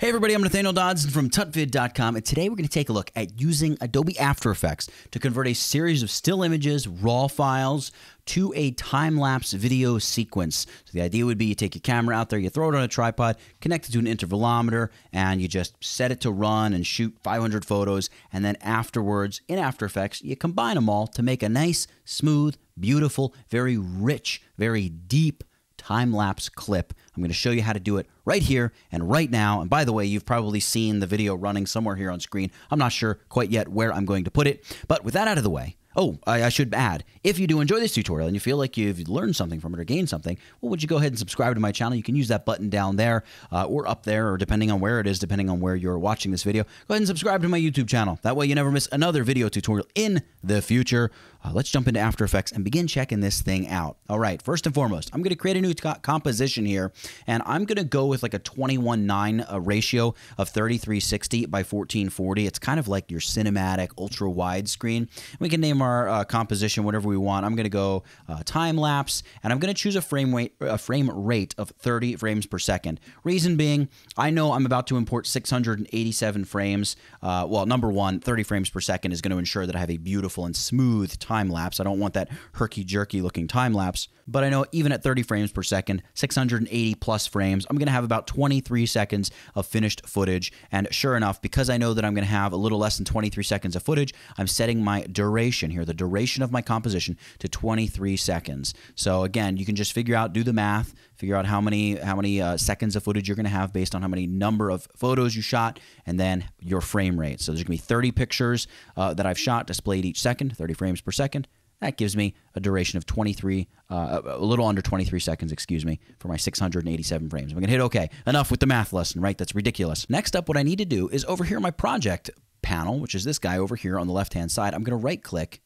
Hey everybody, I'm Nathaniel Dodson from tutvid.com and today we're going to take a look at using Adobe After Effects to convert a series of still images, raw files, to a time-lapse video sequence. So the idea would be you take your camera out there, you throw it on a tripod, connect it to an intervalometer, and you just set it to run and shoot 500 photos, and then afterwards, in After Effects, you combine them all to make a nice, smooth, beautiful, very rich, very deep time lapse clip. I'm going to show you how to do it right here and right now. And by the way, you've probably seen the video running somewhere here on screen. I'm not sure quite yet where I'm going to put it. But with that out of the way, Oh, I, I, should add, if you do enjoy this tutorial and you feel like you've learned something from it or gained something, well, would you go ahead and subscribe to my channel? You can use that button down there uh, or up there, or depending on where it is, depending on where you're watching this video. Go ahead and subscribe to my YouTube channel. That way you never miss another video tutorial in the future. Uh, let's jump into After Effects and begin checking this thing out. All right, first and foremost, I'm going to create a new co composition here, and I'm going to go with like a 21-9 uh, ratio of 3360 by 1440. It's kind of like your cinematic ultra wide screen. We can name our uh, composition whatever we want. I'm going to go uh, time lapse, and I'm going to choose a frame rate, a frame rate of 30 frames per second. Reason being, I know I'm about to import 687 frames. Uh, well, number one, 30 frames per second is going to ensure that I have a beautiful and smooth time lapse. I don't want that herky jerky looking time lapse. But I know even at 30 frames per second, 680 plus frames, I'm going to have about 23 seconds of finished footage. And sure enough, because I know that I'm going to have a little less than 23 seconds of footage, I'm setting my duration here, the duration of my composition, to 23 seconds. So again, you can just figure out, do the math, figure out how many how many uh, seconds of footage you're going to have based on how many number of photos you shot, and then your frame rate. So there's going to be 30 pictures uh, that I've shot displayed each second, 30 frames per second. That gives me a duration of 23, uh, a little under 23 seconds, excuse me, for my 687 frames. I'm going to hit OK. Enough with the math lesson, right? That's ridiculous. Next up, what I need to do is over here my project panel, which is this guy over here on the left-hand side, I'm going to right click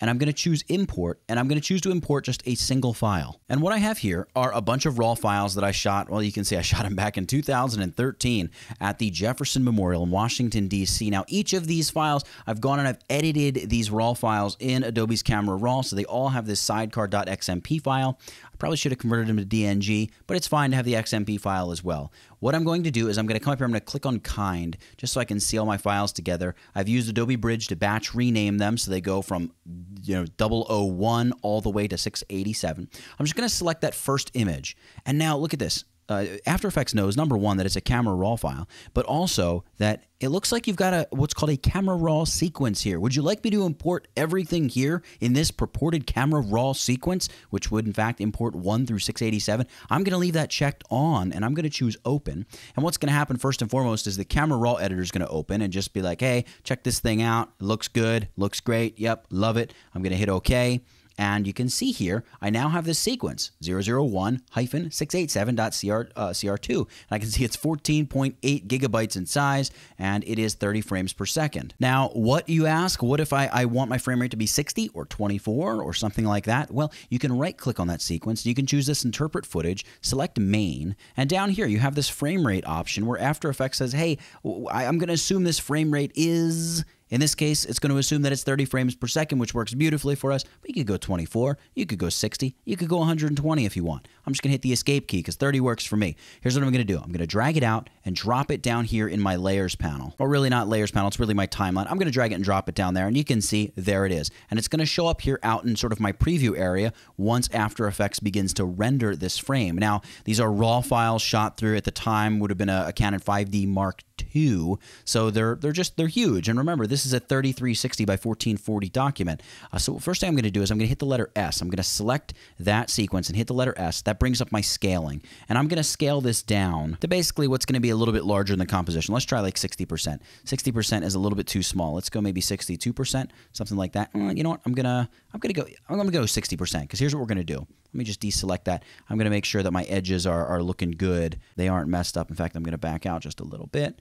and I'm going to choose import, and I'm going to choose to import just a single file. And what I have here are a bunch of raw files that I shot. Well, you can see I shot them back in 2013 at the Jefferson Memorial in Washington, D.C. Now, each of these files, I've gone and I've edited these raw files in Adobe's Camera Raw, so they all have this sidecar.xmp file. Probably should have converted them to DNG, but it's fine to have the XMP file as well. What I'm going to do is I'm going to come up here, I'm going to click on kind, just so I can see all my files together. I've used Adobe Bridge to batch rename them so they go from you know 001 all the way to 687. I'm just going to select that first image. And now look at this uh, After Effects knows number one that it's a camera raw file, but also that it looks like you've got a what's called a camera raw sequence here. Would you like me to import everything here in this purported camera raw sequence, which would in fact import 1 through 687? I'm going to leave that checked on and I'm going to choose open. And what's going to happen first and foremost is the camera raw editor is going to open and just be like, hey, check this thing out. Looks good. Looks great. Yep, love it. I'm going to hit OK. And you can see here, I now have this sequence 001-687.cr2. Uh, CR2. And I can see it's 14.8 gigabytes in size and it is 30 frames per second. Now, what you ask, what if I, I want my frame rate to be 60 or 24 or something like that? Well, you can right click on that sequence. You can choose this interpret footage, select main, and down here you have this frame rate option where After Effects says, hey, I'm going to assume this frame rate is in this case, it's going to assume that it's 30 frames per second, which works beautifully for us. But you could go 24, you could go 60, you could go 120 if you want. I'm just going to hit the escape key because 30 works for me. Here's what I'm going to do. I'm going to drag it out and drop it down here in my layers panel. Or really not layers panel, it's really my timeline. I'm going to drag it and drop it down there and you can see there it is. And it's going to show up here out in sort of my preview area once After Effects begins to render this frame. Now, these are raw files shot through at the time would have been a, a Canon 5D Mark II. So they're they're just they're huge. And remember, this is a 3360 by 1440 document. Uh, so first thing I'm going to do is I'm going to hit the letter S. I'm going to select that sequence and hit the letter S. That brings up my scaling. And I'm going to scale this down to basically what's going to be a little bit larger than the composition. Let's try like 60%. 60% is a little bit too small. Let's go maybe 62%, something like that. Uh, you know what? I'm to I'm to go I'm to go 60% because here's what we're going to do. Let me just deselect that. I'm to make sure that my edges are, are looking good. They aren't messed up. In fact, I'm going to back out just a little bit.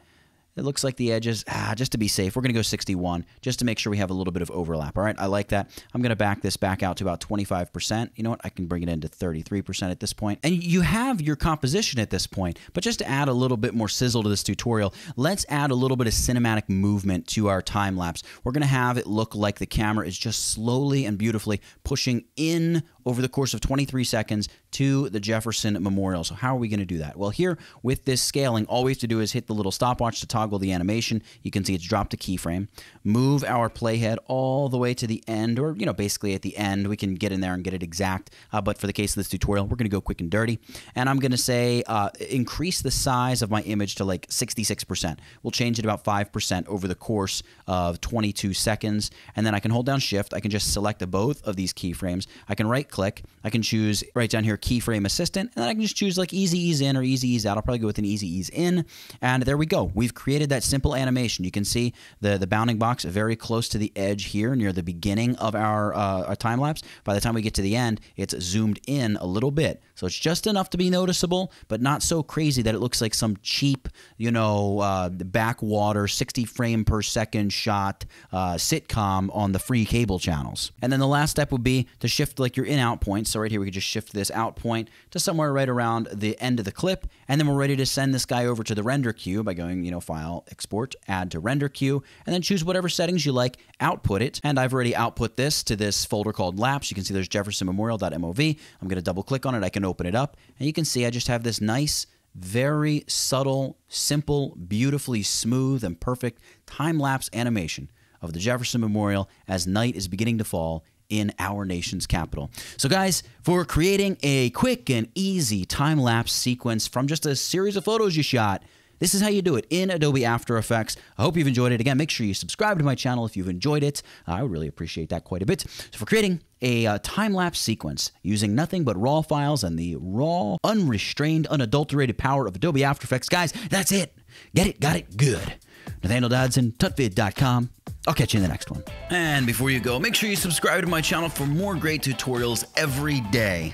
It looks like the edges, ah, just to be safe, we're going to go 61 just to make sure we have a little bit of overlap. All right, I like that. I'm going to back this back out to about 25%. You know what? I can bring it into 33% at this point. And you have your composition at this point, but just to add a little bit more sizzle to this tutorial, let's add a little bit of cinematic movement to our time lapse. We're going to have it look like the camera is just slowly and beautifully pushing in over the course of 23 seconds to the Jefferson Memorial. So how are we going to do that? Well, here with this scaling, all we have to do is hit the little stopwatch to toggle the animation. You can see it's dropped a keyframe. Move our playhead all the way to the end, or you know, basically at the end, we can get in there and get it exact. Uh, but for the case of this tutorial, we're going to go quick and dirty, and I'm going to say uh, increase the size of my image to like 66%. We'll change it about 5% over the course of 22 seconds, and then I can hold down Shift. I can just select both of these keyframes. I can right click. I can choose right down here keyframe assistant, and then I can just choose like easy ease in or easy ease out. I'll probably go with an easy ease in, and there we go. We've created that simple animation. You can see the the bounding box very close to the edge here near the beginning of our, uh, our time lapse. By the time we get to the end, it's zoomed in a little bit, so it's just enough to be noticeable, but not so crazy that it looks like some cheap, you know, uh, backwater 60 frame per second shot uh, sitcom on the free cable channels. And then the last step would be to shift like your in out point. So right here, we could just shift this out point to somewhere right around the end of the clip. And then we're ready to send this guy over to the render queue by going, you know, file, export, add to render queue, and then choose whatever settings you like, output it. And I've already output this to this folder called laps. You can see there's jeffersonmemorial.mov. I'm going to double click on it. I can open it up and you can see I just have this nice very subtle, simple, beautifully smooth, and perfect time lapse animation of the Jefferson Memorial as night is beginning to fall in our nation's capital. So, guys, for creating a quick and easy time lapse sequence from just a series of photos you shot, this is how you do it in Adobe After Effects. I hope you've enjoyed it. Again, make sure you subscribe to my channel if you've enjoyed it. I would really appreciate that quite a bit. So, for creating a uh, time lapse sequence using nothing but raw files and the raw, unrestrained, unadulterated power of Adobe After Effects, guys, that's it. Get it, got it, good. Nathaniel Dodson, tutvid.com. I'll catch you in the next one. And before you go, make sure you subscribe to my channel for more great tutorials every day.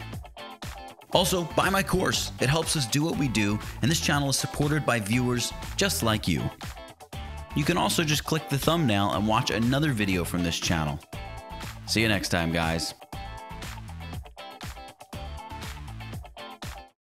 Also, buy my course. It helps us do what we do, and this channel is supported by viewers just like you. You can also just click the thumbnail and watch another video from this channel. See you next time, guys.